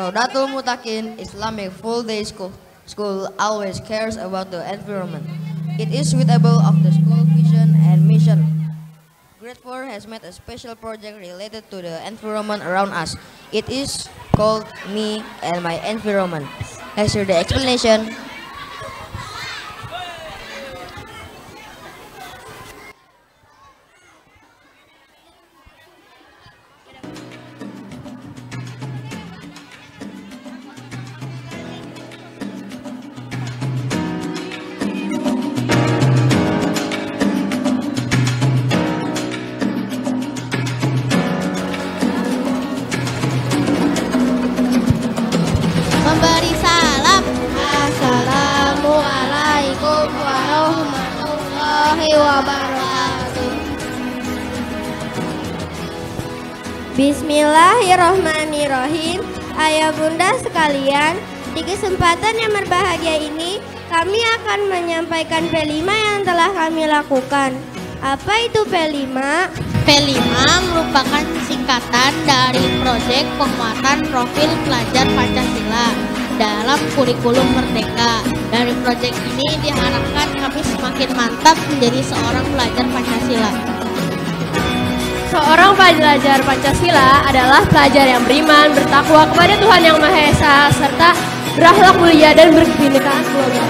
Raudatul Mutakin Islamic Full Day School, school always cares about the environment. It is suitable of the school vision and mission. Grade 4 has made a special project related to the environment around us. It is called Me and My Environment. Let's the explanation. Wabarakatuh. Bismillahirrohmanirrohim Ayah bunda sekalian Di kesempatan yang berbahagia ini Kami akan menyampaikan P5 yang telah kami lakukan. Apa itu P5? P5 merupakan singkatan dari proyek penguatan profil pelajar Pancasila dalam kurikulum Merdeka. Dari proyek ini diharapkan kami semakin mantap menjadi seorang pelajar Pancasila. Seorang pelajar Pancasila adalah pelajar yang beriman, bertakwa kepada Tuhan Yang Maha Esa, serta berakhlak mulia dan berkebinekaan global.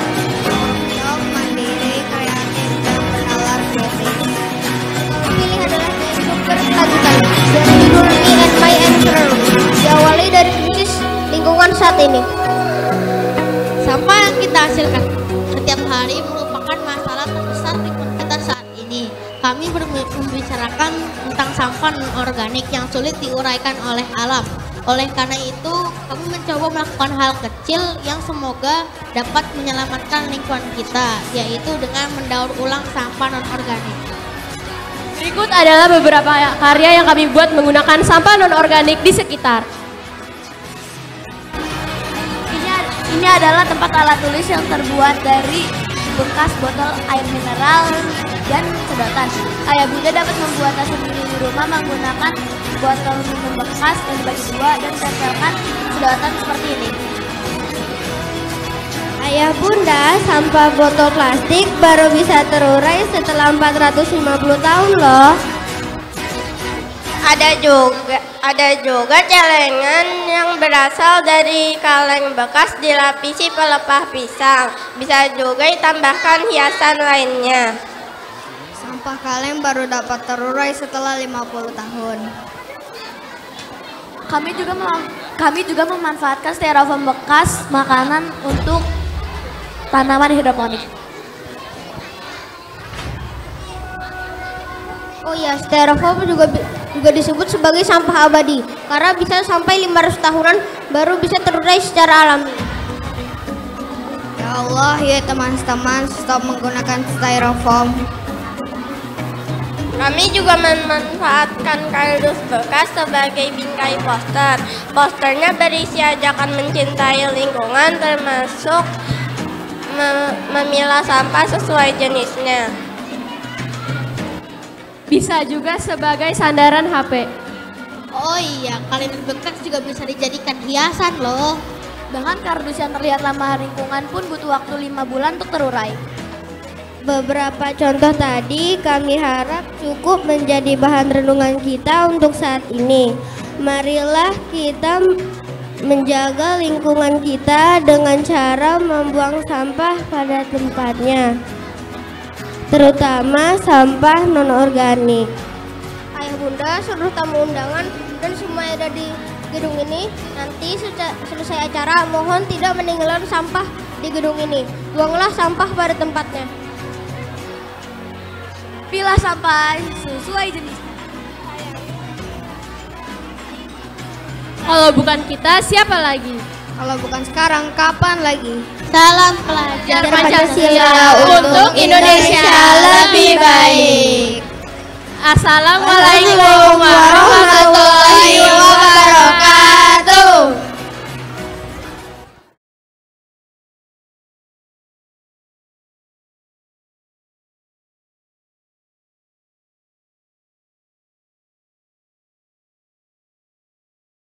Dari and My. Diawali dari krisis lingkungan saat ini. Sampah yang kita hasilkan setiap hari merupakan masalah terbesar di kita saat ini. Kami membicarakan tentang sampah non-organik yang sulit diuraikan oleh alam. Oleh karena itu, kami mencoba melakukan hal kecil yang semoga dapat menyelamatkan lingkungan kita, yaitu dengan mendaur ulang sampah non-organik. Berikut adalah beberapa karya yang kami buat menggunakan sampah non-organik di sekitar. Adalah tempat alat tulis yang terbuat dari bekas botol air mineral dan sedotan. Ayah bunda dapat membuatnya sendiri di rumah menggunakan botol minum bekas dan dibagi dua dan tempelkan sedotan seperti ini. Ayah bunda, sampah botol plastik baru bisa terurai setelah 450 tahun loh. Ada juga ada juga celengan yang berasal dari kaleng bekas dilapisi pelepah pisang. Bisa juga ditambahkan hiasan lainnya. Sampah kaleng baru dapat terurai setelah 50 tahun. Kami juga kami juga memanfaatkan styrofoam bekas makanan untuk tanaman hidroponik. Oh ya, styrofoam juga bi- juga disebut sebagai sampah abadi karena bisa sampai 500 tahunan baru bisa terurai secara alami. Ya Allah, ya teman-teman, stop menggunakan styrofoam. Kami juga memanfaatkan kardus bekas sebagai bingkai poster. Posternya berisi ajakan mencintai lingkungan termasuk me- memilah sampah sesuai jenisnya. Bisa juga sebagai sandaran HP. Oh iya, kalender bekas juga bisa dijadikan hiasan loh. Bahkan kardus yang terlihat ramah lingkungan pun butuh waktu lima bulan untuk terurai. Beberapa contoh tadi kami harap cukup menjadi bahan renungan kita untuk saat ini. Marilah kita menjaga lingkungan kita dengan cara membuang sampah pada tempatnya. Terutama sampah non-organik. Ayah bunda, seluruh tamu undangan dan semua yang ada di gedung ini nanti selesai acara mohon tidak meninggalkan sampah di gedung ini. Buanglah sampah pada tempatnya. Pilah sampah sesuai jenis. Kalau bukan kita, siapa lagi? Kalau bukan sekarang, kapan lagi? Salam pelajar Pancasila untuk Indonesia lebih baik. Assalamualaikum